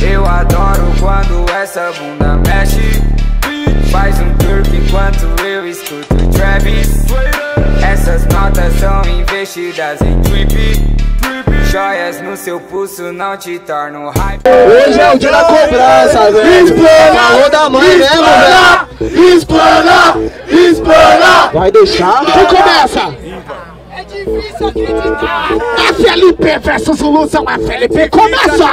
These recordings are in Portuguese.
Eu adoro quando essa bunda mexe. Faz um turco enquanto eu escuto Travis. Essas notas são investidas em trip. Joias no seu pulso não te tornam hype. Hoje é o dia da cobrança, velho. Explana! Falou da mãe mesmo, velho. Explana! Explana! Vai deixar? Quem começa? É acreditar. FLP versus Zulu são FLP. Começa!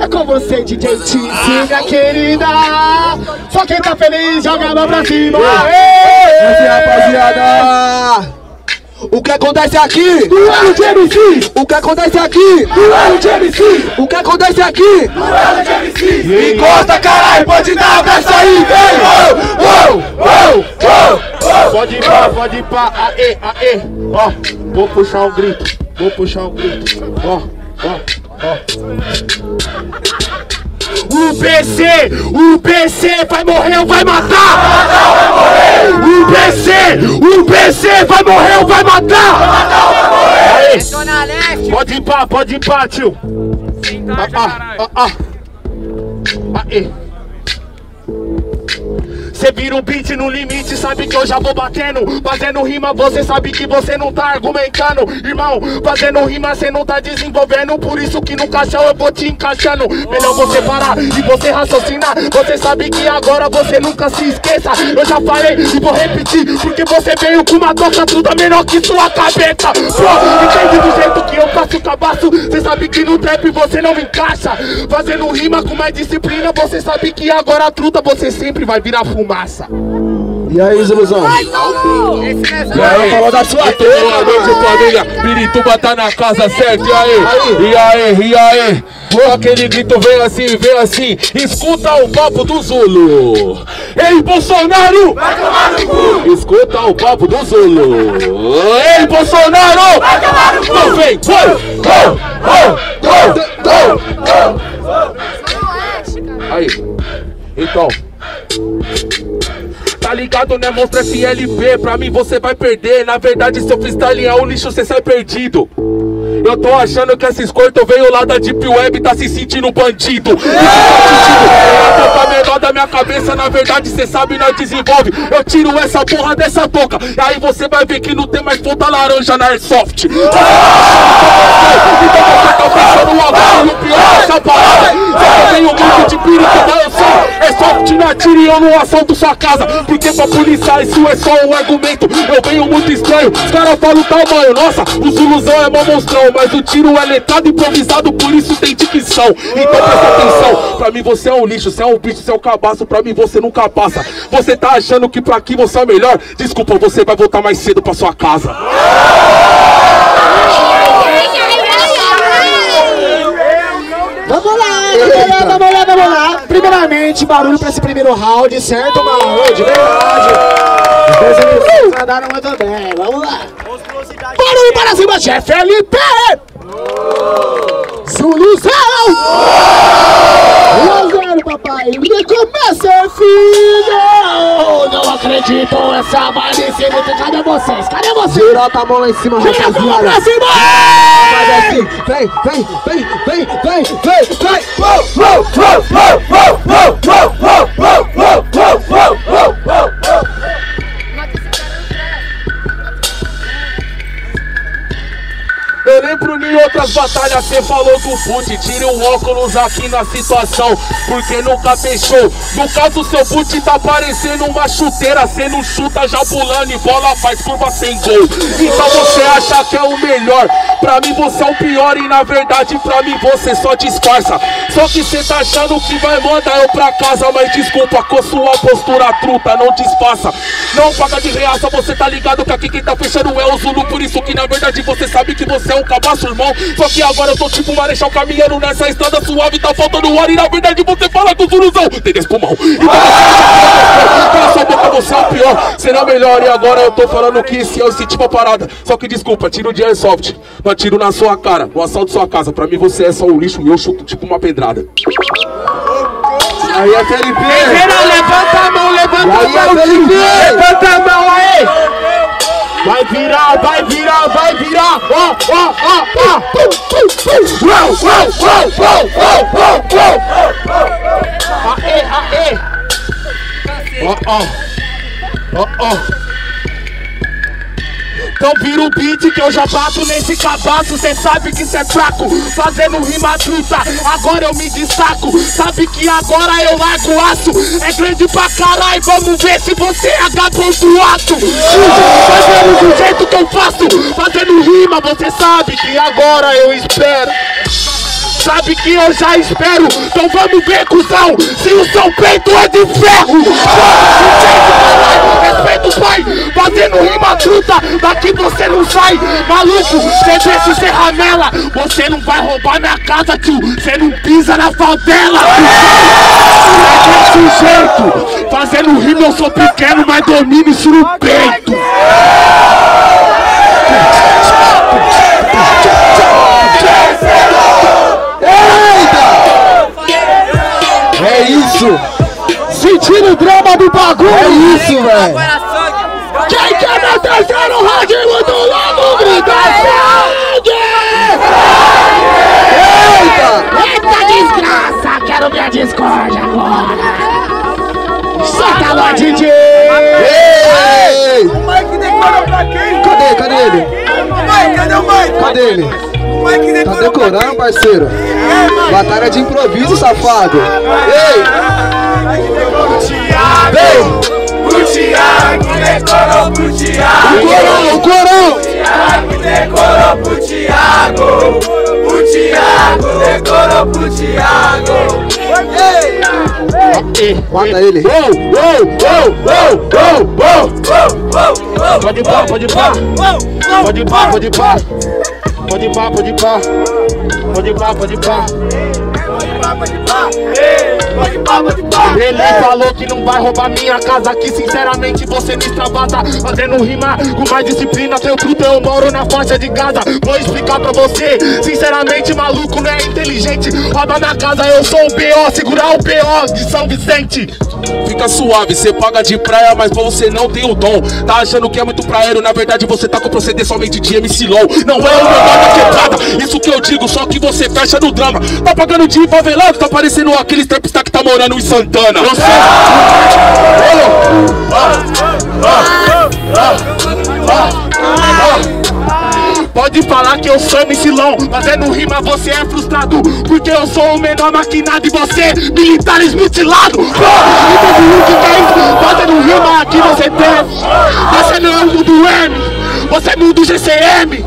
É com você, DJ Tice, minha querida. Só quem tá feliz, joga a mão pra cima. Aê! Rapaziada. O que acontece aqui? Duelo de MC! O que acontece aqui? Duelo de MC! O que acontece aqui? Duelo de MC! Encosta, caralho, pode dar, abraço aí, vem! Uou, uou, uou! Pode ir pá, pode ir pá, aê, aê! Ó, vou puxar um grito, vou puxar um grito, ó, ó, ó. O BC, o BC vai morrer ou vai matar? O BC, o BC vai morrer ou vai matar? Leste, Pode ir pá, pode ir pá, tio. cidade, Ah, ah, ah, ah. Aê. Cê vira um beat no limite, sabe que eu já vou batendo. Fazendo rima, você sabe que você não tá argumentando. Irmão, fazendo rima, cê não tá desenvolvendo. Por isso que no caixão eu vou te encaixando. Melhor você parar e você raciocinar Você sabe que agora você nunca se esqueça. Eu já falei e vou repetir Porque você veio com uma toca tudo menor que sua cabeça. Pô, entende do jeito que eu faço cabaço? Cê sabe que no trap você não me encaixa. Fazendo rima com mais disciplina Você sabe que agora truta você sempre vai virar fumaça E aí, é E aí, falou da sua Muito boa noite, família. Pirituba tá na casa, certo? E aí? E aí? E aí? Com aquele grito vem assim, vem assim. Escuta o papo do Zulu. Ei, Bolsonaro! Vai tomar no cu! Escuta o papo do Zulu. Ei, Bolsonaro! Vai tomar no cu! Então vem! Aí. Então. Tá ligado, né? Mostra FLP. Pra mim você vai perder. Na verdade, seu freestyle é um lixo, você sai perdido. Eu tô achando que esses cortos veio lá da Deep Web tá se sentindo bandido. Da minha cabeça, na verdade cê sabe, nós desenvolve. Eu tiro essa porra dessa boca. E aí você vai ver que não tem mais ponta laranja na Airsoft. Então você tá pensando agora no pior dessa parada. Só que eu tenho muito de perigo, eu sou. É soft na tira e eu não assalto sua casa. Porque pra polícia isso é só um argumento. Eu venho muito estranho, os caras falam tamanho. Nossa, o Zuluzão é mó monstrão. Mas o tiro é letrado, improvisado, por isso tem dicção. Então presta atenção, pra mim você é um lixo, você é um bicho, você é um cabaço, pra mim você nunca passa. Você tá achando que pra aqui você é o melhor? Desculpa, você vai voltar mais cedo pra sua casa. Vamos lá, vamos lá, vamos lá, vamos lá. Primeiramente, barulho pra esse primeiro round, certo, mano? De verdade. Os dois MCs andaram muito bem, vamos lá. Barulho para cima de FLP Zuluzão 1 a 0, papai Não acredito, essa vai descer Cadê vocês? Cadê vocês? Bota a mão lá em cima, Tira a mão pra rapaziada. cima! Faz assim. Vem, vem, vem, vem, vem, vem, vem. Uou, uou, uou, uou, uou, uou, uou, batalhas cê falou do boot Tire o óculos aqui na situação Porque nunca fechou. No caso seu boot tá parecendo uma chuteira Cê não chuta já pulando e bola faz curva sem gol. Então você acha que é o melhor? Pra mim você é o pior e na verdade pra mim você só disfarça. Só que cê tá achando que vai mandar eu pra casa Mas desculpa, com sua postura truta não disfarça. Não paga de reaça, você tá ligado que aqui quem tá fechando é o Zulu Por isso que na verdade você sabe que você é um cabaço, irmão. Só que agora eu tô tipo Marechal caminhando nessa estrada suave Tá faltando ar e na verdade você fala com o Zuluzão Tem desse pulmão Então você sua boca, você é o pior Será melhor e agora eu tô falando que esse é esse tipo a parada Só que desculpa, tiro de airsoft Não tiro na sua cara, no assalto sua casa Pra mim você é só um lixo e eu chuto tipo uma pedrada Aí, FLP. Geral, levanta a mão, levanta aí, a mão, FLP? levanta a mão aí! Vai virar, vai virar, vai virar. Ó, ó, ó, ó. Aê, aê. Ó, ó. Ó, ó. Então vira o beat que eu já bato nesse cabaço Cê sabe que cê é fraco, fazendo rima truta Agora eu me destaco, sabe que agora eu largo aço É grande pra caralho, vamos ver se você é H do jeito que eu faço, fazendo rima Você sabe que agora eu espero Sabe que eu já espero, então vamos ver, cuzão Se o seu peito é de ferro Respeita o pai, fazendo rima truta Daqui você não sai, maluco Cê desce, cê ramela Você não vai roubar minha casa, tio Cê não pisa na favela É Fazendo rima eu sou pequeno, mas domino isso no peito É isso! Sentindo o drama do bagulho! É isso, velho! Quem quer meu terceiro round muito logo, grita sangue! Eita! Eita desgraça! Quero minha discórdia agora! Solta lá, DJ! Ei! O Mike decorou pra quem? Cadê? Cadê ele? Mike, cadê o Mike? Cadê ele? O Mike Tá decorou decorando, parceiro? É. Batalha de improviso, safado! Ei! Vem! O Thiago decorou pro O Thiago. corão, o corão! Thiago decorou pro Thiago. O Thiago decorou pro Thiago. Mata ele! Uou, uou, uou, uou, uou, uou Pode ir pá, pode ir pá Pode ir pá, pode ir pá Pode ir pá, pode ir pá. Pode ir pá, pode ir pá Ele falou que não vai roubar minha casa Que sinceramente você me extravasa Fazendo rima com mais disciplina Seu truto eu moro na faixa de Gaza Vou explicar pra você Sinceramente maluco não é inteligente Rouba na casa eu sou o B.O. Segurar o B.O. de São Vicente Fica suave, cê paga de praia, mas pra você não tem o dom. Tá achando que é muito praeiro, na verdade você tá com proceder somente de MC Low. Não é o menor da quebrada, isso que eu digo, só que você fecha no drama. Tá pagando de favelado, tá parecendo aqueles trapstar que tá morando em Santana. Eu sou Pode falar que eu sou Micilão, fazendo rima você é frustrado Porque eu sou o menor maquinado e você, militares mutilados Entendeu o que que é isso? Fazendo rima aqui você tem Você não é o mundo M você é mundo GCM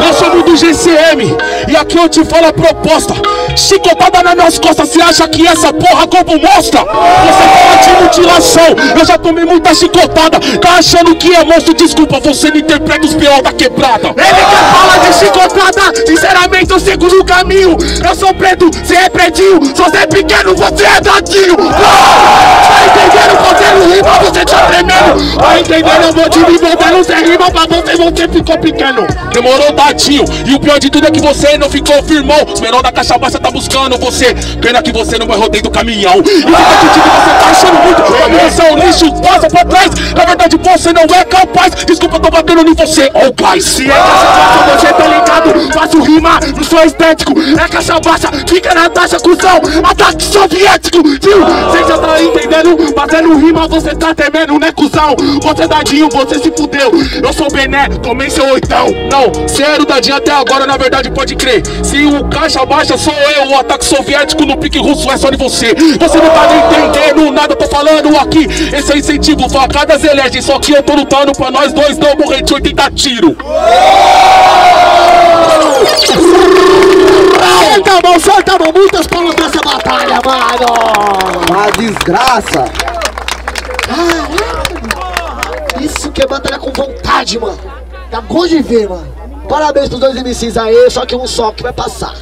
Nós somos do GCM e aqui eu te falo a proposta. Chicotada nas minhas costas, você acha que essa porra Globo mostra? Você fala de mutilação, eu já tomei muita chicotada. Tá achando que é monstro? Desculpa, você não interpreta os pior da quebrada. Ele quer falar de chicotada, sinceramente eu sigo no caminho Eu sou preto, cê é pretinho, se você é pequeno, você é dadinho Tá entendendo? Você não rima, você tá tremendo Tá entendendo? Eu vou te envolvendo, cê rima pra você, você ficou pequeno Demorou dadinho, e o pior de tudo é que você não ficou firmão. Os menor da caixa baixa tá buscando você. Pena que você não vai rodeio do caminhão. E fica contigo, você tá achando muito. Mim você é um lixo, passa pra trás. Na verdade você não é capaz. Desculpa, eu tô batendo em você, oh guys. Se é caixa baixa, você tá ligado? Faço rima, não sou estético É caixa baixa, fica na taxa, cuzão Ataque soviético, tio Cê já tá entendendo? Fazendo rima, você tá temendo, né, cuzão? Você é dadinho, você se fudeu Eu sou Bené, tomei seu oitão Não, sério, dadinho até agora, na verdade, pode crer. Se o caixa baixa sou eu, o ataque soviético no pique russo é só de você. Você não tá entendendo nada, tô falando aqui. Esse é incentivo, facadas elegem. Só que eu tô lutando pra nós dois não morrer de 80 tiros. Solta a mão, solta a mão, muitas palmas pra essa batalha, mano! Uma desgraça! Caralho! Isso que é batalha com vontade, mano! Dá gosto de ver, mano! Parabéns pros dois MCs aí, só que um só que vai passar.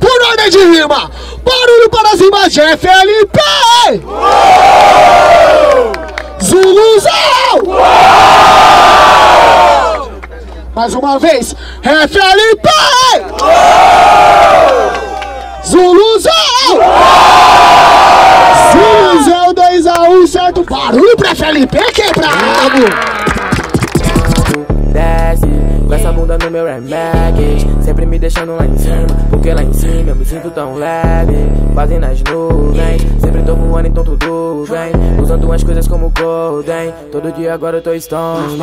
Por ordem de rima, barulho para as rimas de FLP! Zuluzão! Mais uma vez, FLP! Zuluzão! Zuluzão 2x1, certo? Barulho pra FLP, é brabo! Bunda no meu Air Max Sempre me deixando lá em cima Porque lá em cima eu me sinto tão leve. Quase nas nuvens Sempre tô voando então tudo bem. Usando as coisas como Golden. Todo dia agora eu tô stone